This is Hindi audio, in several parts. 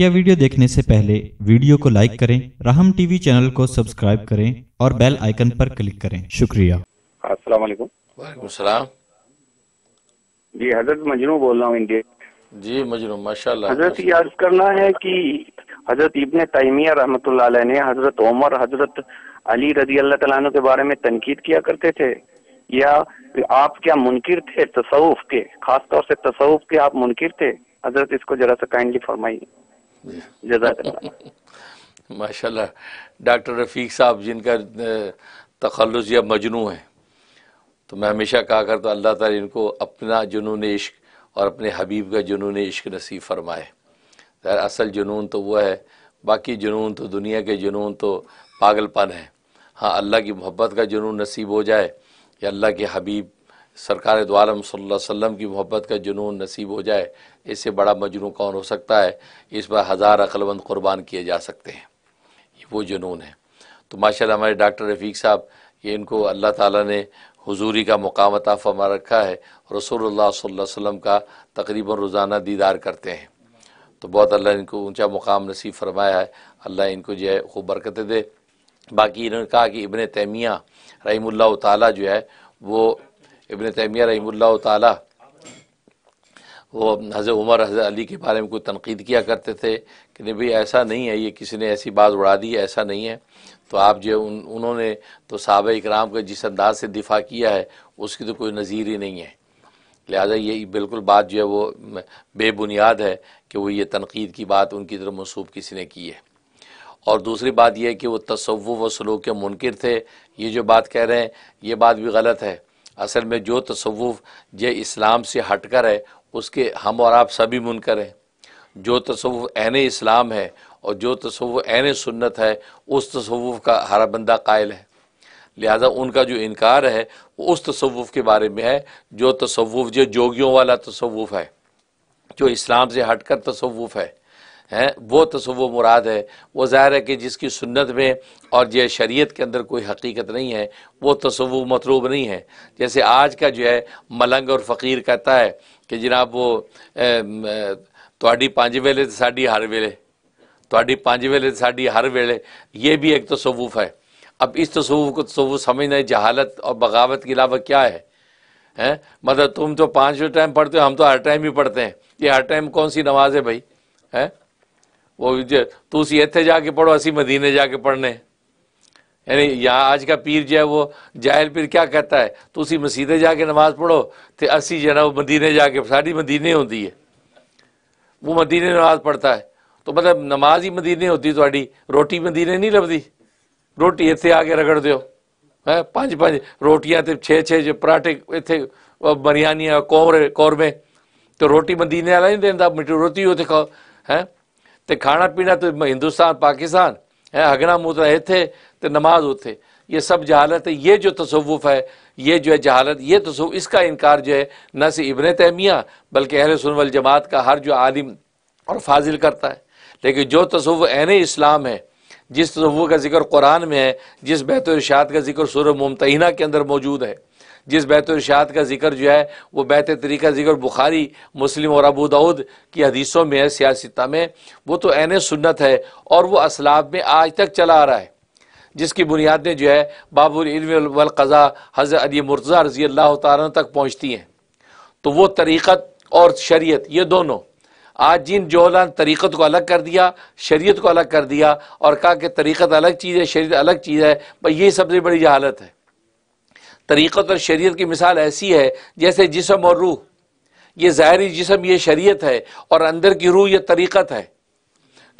बकिया वीडियो देखने से पहले वीडियो को लाइक करें राहम टीवी चैनल को सब्सक्राइब करें और बेल आइकन पर क्लिक करें। शुक्रिया। अस्सलाम वालेकुम। वालेकुम सलाम। जी हज़रत मजनू बोल रहा हूँ इंडिया। जी मजनू माशाल्लाह। हज़रत ये अर्ज़ करना है कि हज़रत इब्ने तैमिया रहमतुल्लाह अलैह ने हज़रत उमर हज़रत अली रज़ी अल्लाह तआला अन्हु के बारे में तनकीद किया करते थे। या आप क्या मुनकिर थे तसव्वुफ के? खास तौर से तसव्वुफ के आप मुनकिर थे? हज़रत इसको जरा सा काइंडली फरमाइए। माशाल्लाह, डॉक्टर रफ़ीक साहब, जिनका तखल्लुस या मजनू है तो मैं हमेशा कहा करता अल्लाह ताला इनको अपना जुनून इश्क और अपने हबीब का जुनून इश्क नसीब फरमाए। असल जुनून तो वह है, बाकी जुनून तो दुनिया के जुनून तो पागलपन है। हाँ अल्लाह की मोहब्बत का जुनून नसीब हो जाए, या अल्लाह के हबीब सरकार दोआलम वसल्लम की मोहब्बत का जुनून नसीब हो जाए, इससे बड़ा मजनू कौन हो सकता है? इस पर हज़ार अक्लबंद कुर्बान किए जा सकते हैं। वो जुनून है। तो माशाल्लाह हमारे डॉक्टर रफ़ीक साहब, ये इनको अल्लाह ताला ने हुजूरी का मुकाम फरमा रखा है, रसूलुल्लाह सल्लल्लाहु का तकरीबन रोज़ाना दीदार करते हैं। तो बहुत अल्लाह इनको ऊँचा मुकाम नसीब फरमाया है। अल्लाह इनको जो है खूब बरकतें दे। बाकी इन्होंने कहा कि इबन तैमिया रहीमुल्लाह ताला जो है, वो इबन तैमिया ताला, वो हज़रत उमर, हज़रत अली के बारे में कोई तनकीद किया करते थे कि नहीं भाई ऐसा नहीं है, ये किसी ने ऐसी बात उड़ा दी है ऐसा नहीं है। तो आप जो उन, उन्होंने तो साहब इकराम का जिस अंदाज से दिफा किया है, उसकी तो कोई नज़ीर ही नहीं है। लिहाजा ये बिल्कुल बात जो है वो बेबुनियाद है कि वो ये तनकीद की बात उनकी तरफ़ मनसूब किसी ने की है। और दूसरी बात यह है कि वो तसव्वुफ व सलूक के मुनकर थे, ये जो बात कह रहे हैं, ये बात भी गलत है। असल में जो तसव्वुफ जो इस्लाम से हटकर है, उसके हम और आप सभी मुनकर हैं। जो तसव्वुफ एन इस्लाम है और जो तसव्वुफ एन सुन्नत है, उस तसव्वुफ का हर बंदा कायल है। लिहाजा उनका जो इनकार है, वो उस तसव्वुफ के बारे में है, जो तसव्वुफ, जो जोगियों वाला तसव्वुफ है, जो इस्लाम से हटकर तसव्वुफ है। है, वो तसव मुराद है। वो ज़ाहिर है कि जिसकी सुन्नत में और जो शरीयत के अंदर कोई हकीकत नहीं है, वो तसव मतलूब नहीं है। जैसे आज का जो है, मलंग और फ़कीर कहता है कि जनाब वो थोड़ी पाँच वेले तो साड़ी हर वेले थोड़ी पाँच वेले तो साड़ी हर वेले, ये भी एक तस्वुफ है। अब इस तस्वुफ़ को तसवूफ़ समझना जहालत और बगावत के अलावा क्या है? हैं? मतलब तुम तो पाँच टाइम पढ़ते हो, हम तो हर टाइम ही पढ़ते हैं। ये हर टाइम कौन सी नमाज़ है भाई? हैं? वो तुसी इतने जाके पढ़ो, असी मदीने जाके पढ़ने। यानी यहाँ आज का पीर जो है वो जाहिल पीर क्या कहता है? तुसी मसीदे जाके नमाज़ पढ़ो तो असी जो है वो मदीने जाके साड़ी मदीने होती है। वो मदीने नमाज़ पढ़ता है। तो मतलब नमाज़ ही मदीने होती थोड़ी रोटी मदीने नहीं लभदी? रोटी इतने आके रगड़ दो है, पाँच पाँच रोटियाँ तो छे छे जो पराठे इतने बरियानियाँ कोर कौरमे तो रोटी मदीने वाला नहीं देता मिट्टी रोटी उतने खाओ। है तो खाना पीना तो हिंदुस्तान, पाकिस्तान, है, हगना मूतना इतने तो नमाज़ उथे ये सब जहालत है, ये जो तसव्वुफ है, ये जो है जहालत, ये तसव्वुफ, इसका इनकार जो है, न सिर्फ़ इबन तहमिया बल्कि अहल सुनवल जमात का हर जो आलिम और फाजिल करता है। लेकिन जो तसव्वुफ एन इस्लाम है, जिस तसव्वुफ का ज़िक्र कुरान में है, जिस बेहत इर्शाद का ज़िक्र सुर मुमतना के अंदर मौजूद है जिस बैत का ज़िक्र जो है, वो बैत तरीका ज़िक्र बुखारी, मुस्लिम और अबू दाऊद की हदीसों में है सियासता में। वो तो एन सुन्नत है और वो असलाब में आज तक चला आ रहा है। जिसकी बुनियादें जो है, बाबुल वलक़ज़ा हज़रत अली मुर्जा रज़ी अल्लाह तक पहुँचती हैं। तो वो तरीक़त और शरीयत, ये दोनों, आज जिन जोहला तरीक़त को अलग कर दिया, शरीयत को अलग कर दिया और कहा कि तरीक़त अलग चीज़ है, शरीयत अलग चीज़ है, भाई ये सबसे बड़ी जहालत है। तरीक़त और शरीयत की मिसाल ऐसी है, जैसे जिसम और रूह। ये ज़ाहरी जिसम, ये शरीयत है और अंदर की रूह ये तरीक़त है।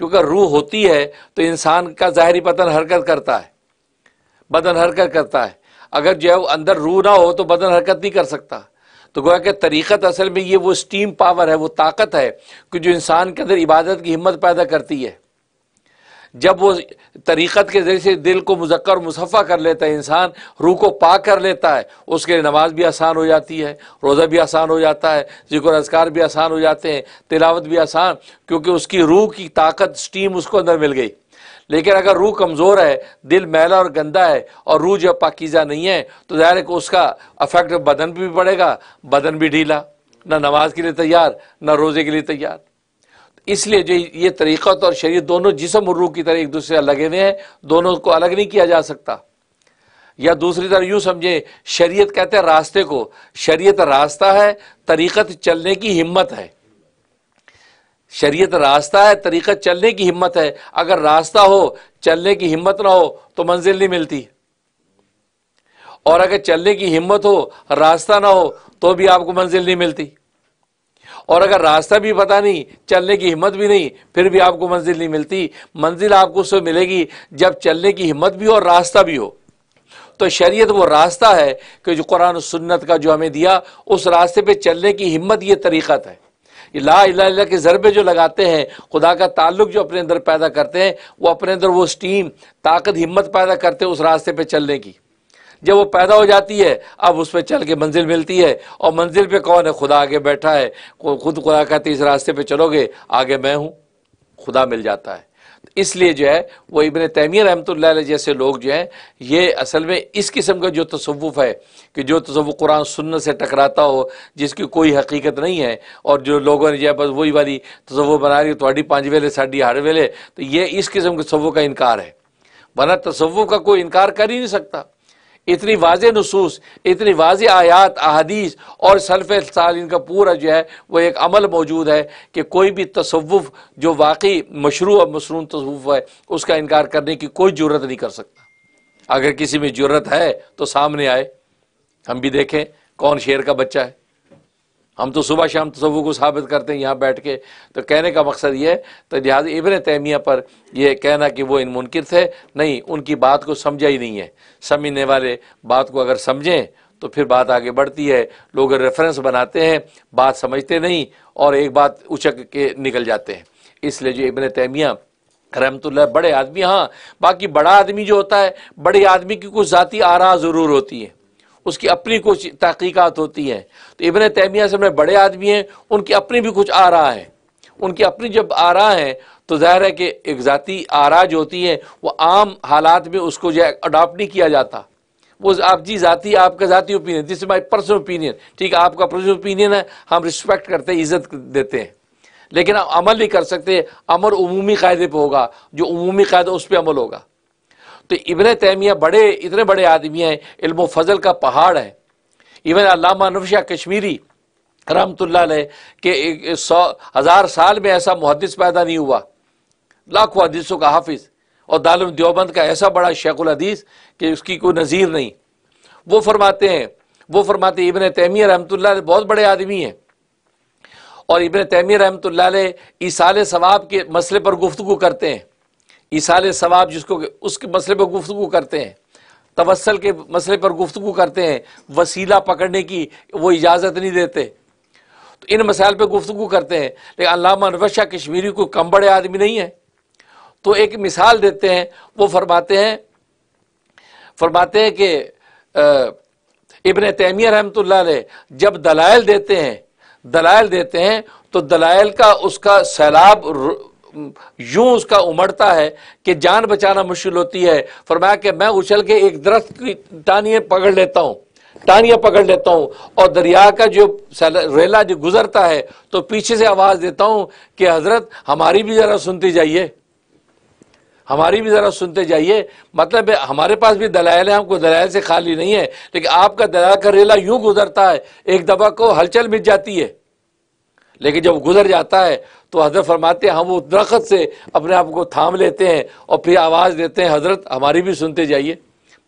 क्योंकि रूह होती है तो इंसान का ज़ाहरी बदन हरकत करता है। बदन हरकत करता है। अगर जो है वो अंदर रूह ना हो तो बदन हरकत नहीं कर सकता। तो गोया कि तरीक़त असल में ये वो स्टीम पावर है, वो ताकत है कि जो इंसान के अंदर इबादत की हिम्मत पैदा करती है। जब वो तरीक़त के ज़रिए से दिल को मुजक्कर मुसफ़ा कर लेता है इंसान, रूह को पाक कर लेता है, उसके लिए नमाज़ भी आसान हो जाती है, रोज़ा भी आसान हो जाता है, ज़िक्र अजकार भी आसान हो जाते हैं, तिलावत भी आसान, क्योंकि उसकी रूह की ताकत स्टीम उसको अंदर मिल गई। लेकिन अगर रूह कमज़ोर है, दिल मैला और गंदा है, और रूह जब पाकिज़ा नहीं है तो ज़ाहिर है कि उसका अफेक्ट बदन पर भी पड़ेगा, बदन भी ढीला, ना नमाज़ के लिए तैयार, ना रोज़े के लिए तैयार। इसलिए जो ये तरीक़त और शरीय दोनों जिसम और रूह की तरह एक दूसरे से लगे हुए हैं, दोनों को अलग नहीं किया जा सकता। या दूसरी तरह यूँ समझे, शरीयत कहते हैं रास्ते को। शरीयत रास्ता है, तरीक़त चलने की हिम्मत है। शरीयत रास्ता है, तरीक़त चलने की हिम्मत है। अगर रास्ता हो, चलने की हिम्मत ना हो तो मंजिल नहीं मिलती। और अगर चलने की हिम्मत हो, रास्ता ना हो तो भी आपको मंजिल नहीं मिलती। और अगर रास्ता भी पता नहीं, चलने की हिम्मत भी नहीं, फिर भी आपको मंजिल नहीं मिलती। मंजिल आपको उससे मिलेगी जब चलने की हिम्मत भी हो और रास्ता भी हो। तो शरीयत वो रास्ता है कि जो कुरान सुन्नत का जो हमें दिया, उस रास्ते पे चलने की हिम्मत ये तरीक़त है। ये ला इला के ज़रबे जो लगाते हैं, खुदा का ताल्लुक जो अपने अंदर पैदा करते हैं, वो अपने अंदर वो स्टीम ताकत, हिम्मत पैदा करते हैं उस रास्ते पे चलने की। जब वो पैदा हो जाती है, अब उस पर चल के मंजिल मिलती है और मंजिल पे कौन है? खुदा आगे बैठा है। खुद खुदा कहते इस रास्ते पे चलोगे, आगे मैं हूँ। खुदा मिल जाता है। इसलिए जो है, वो इबन तैमिया रहमत जैसे लोग जो हैं, ये असल में इस किस्म का जो तसवुफ़ है, कि जो तसवुफ़ कुरान सुन्न से टकराता हो, जिसकी कोई हकीकत नहीं है, और जो लोगों ने जो है, बस वही वाली तसवु बना रही थोड़ी पाँच वेले साड़ी हर वेले तो ये इस किस्म के तसवु का इनकार है। वरना तसवु का कोई इनकार कर ही नहीं सकता। इतनी वाज नसूस, इतनी वाज आयात, अहदीस और सल्फ़ साल इनका पूरा जो है, वो एक अमल मौजूद है कि कोई भी तसवुफ़ जो वाकई मशरू और मसरून तसवुफ़ है, उसका इनकार करने की कोई ज़रूरत नहीं कर सकता। अगर किसी में ज़रूरत है तो सामने आए, हम भी देखें कौन शेर का बच्चा है। हम तो सुबह शाम तसवु को साबित करते हैं यहाँ बैठ के। तो कहने का मकसद ये तो लिहाज इबन तैमिया पर यह कहना कि वो इन मुनकर थे। नहीं, उनकी बात को समझा ही नहीं है। समझने वाले बात को अगर समझें तो फिर बात आगे बढ़ती है। लोग रेफरेंस बनाते हैं, बात समझते नहीं, और एक बात उचक के निकल जाते हैं। इसलिए जो इबन तैमिया, रहमतुल्लाह, बड़े आदमी हाँ बाकी बड़ा आदमी जो होता है, बड़े आदमी की कुछ ज़ाती आरा ज़रूर होती है। उसकी अपनी कुछ तहकीक़ात होती हैं। तो इबन तैमिया से में बड़े आदमी हैं, उनकी अपनी भी कुछ आ रहा है। उनकी अपनी जब आ रहा है तो ज़ाहिर है कि एक ज़ाती आरा जो होती है, वो आम हालात में उसको जो है अडॉप्ट नहीं किया जाता। वो आप जी जाती, आपका ज़ाती opinion this my personal opinion ठीक है, आपका पर्सनल ओपिनियन है, हम रिस्पेक्ट करते हैं, इज़्ज़त देते हैं। लेकिन हम अमल नहीं कर सकते अमल उमूमी कायदे पर होगा। जो उमूमी कायदा उस पर अमल होगा। तो इबन तैमिया बड़े, इतने बड़े आदमी हैं, इल्म फजल का पहाड़ है। इवन अलामा नफशा कश्मीरी, रहमतुल्लाह के सौ, हज़ार साल में ऐसा मुहदस पैदा नहीं हुआ। लाखों हदीसों का हाफिज, और दालम देवबंद का ऐसा बड़ा शेखुल हदीस कि उसकी कोई नज़ीर नहीं। वो फरमाते हैं, वो फरमाते इबन तैमिया रहमत बहुत बड़े आदमी हैं। और इबन तैमिया रहमत ईसाल सवाब के मसले पर गुफ्तु करते हैं। ईसाल सवाब जिसको उसके मसले पर गुफ्तु करते हैं तवसल के मसले पर गुफ्तु करते हैं, वसीला पकड़ने की वो इजाज़त नहीं देते। तो इन मसाइल पर गुफ्तु करते हैं, लेकिन अलामा अनवशा कश्मीरी को कम बड़े आदमी नहीं है। तो एक मिसाल देते हैं, वो फरमाते हैं फरमाते हैं कि इबन तैमिया रहमत जब दलाइल देते हैं, दलाइल देते हैं तो दलाइल का उसका सैलाब यूँ उसका उमड़ता है कि जान बचाना मुश्किल होती है। फरमाया कि मैं उछल के एक दरख्त की टानियाँ पकड़ लेता हूँ, टानियाँ पकड़ लेता हूँ और दरिया का जो रेला जो गुजरता है तो पीछे से आवाज़ देता हूँ कि हज़रत, हमारी भी ज़रा सुनती जाइए। हमारी भी ज़रा सुनते जाइए। मतलब हमारे पास भी दलाइल है, हमको दलाइल से खाली नहीं है, लेकिन आपका दलाल का रेला यूँ गुजरता है, एक दफ़ा को हलचल मिट जाती है। लेकिन जब गुजर जाता है तो हज़रत फरमाते हैं, हम वो दरख्त से अपने आप को थाम लेते हैं और फिर आवाज़ देते हैं, हज़रत, हमारी भी सुनते जाइए।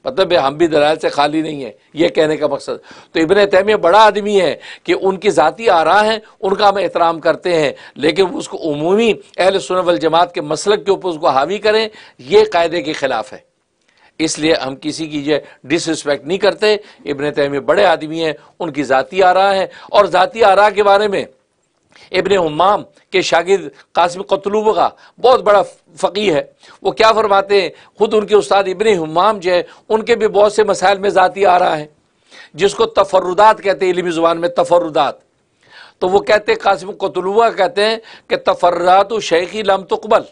मतलब हम भी दलाल से खाली नहीं है, ये कहने का मकसद। तो इबन तैमिया बड़ा आदमी है कि उनकी ज़ाती आरा हैं, उनका हम एहतराम करते हैं, लेकिन उसको अमूमी अहल सुनवल जमात के मसलक के ऊपर उसको हावी करें, ये कायदे के ख़िलाफ़ है। इसलिए हम किसी की जो डिसरिस्पेक्ट नहीं करते। इबन तैमिया बड़े आदमी हैं, उनकी ज़ाती आरा है, और ज़ाती आरा के बारे में इबन उमाम के शागिद कासिम कतलूब का बहुत बड़ा फ़की है। वो क्या फरमाते हैं? ख़ुद उनके उस्ताद इबन हमाम जो है, उनके भी बहुत से मसाइल में ज़ाती आ रहा है, जिसको तफरुदात कहते हैं, इलमी ज़ुबान में तफरुदात तो वो कहते कासिम कतलुबा कहते हैं कि तफर्रात शेखी लम तुकबल।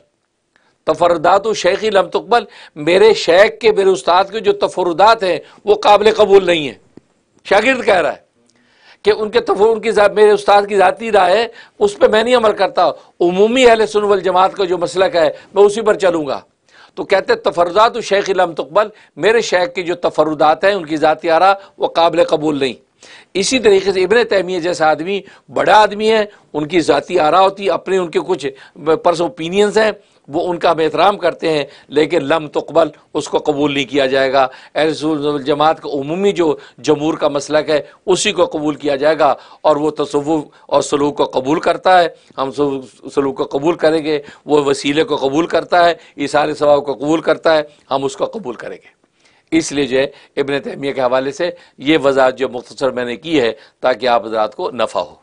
तफरदात शेखी लम तुकबल, मेरे शेख के मेरे उस्ताद के जो तफरुदात हैं, वो काबिल कबूल नहीं है। शागिर्द कह रहा है। कि उनके तफ उनकी मेरे उस्ताद की ज़ाती राय है उस पर मैं नहीं अमल करता। उमूमी अहल सुनवल जमात का जो मसलक है, मैं उसी पर चलूँगा। तो कहते तफरुदात शेख इलम तकबल, मेरे शेख के जो तफरदात हैं, उनकी ज़ाती आरा वो काबिल कबूल नहीं। इसी तरीके से इबन तैमिया जैसा आदमी, बड़ा आदमी है, उनकी ज़ाती आरा होती, अपने उनके कुछ पर्स ओपिनियंस हैं। वो उनका हम एहतराम करते हैं, लेकिन लम तकबल उसको कबूल नहीं किया जाएगा। जमात का उमूमी जो जमूर का मसलक है, उसी को कबूल किया जाएगा और वो तसवुफ़ और सलूक को कबूल करता है। हम सलूक को कबूल करेंगे, वो वसीले को कबूल करता है, इसारे सवाब को कबूल करता है, हम उसको कबूल करेंगे। इसलिए जो है, इबन तहमिया के हवाले से ये वजाहत जो मुख्तर मैंने की है, ताकि आप हजरात को नफ़ा हो।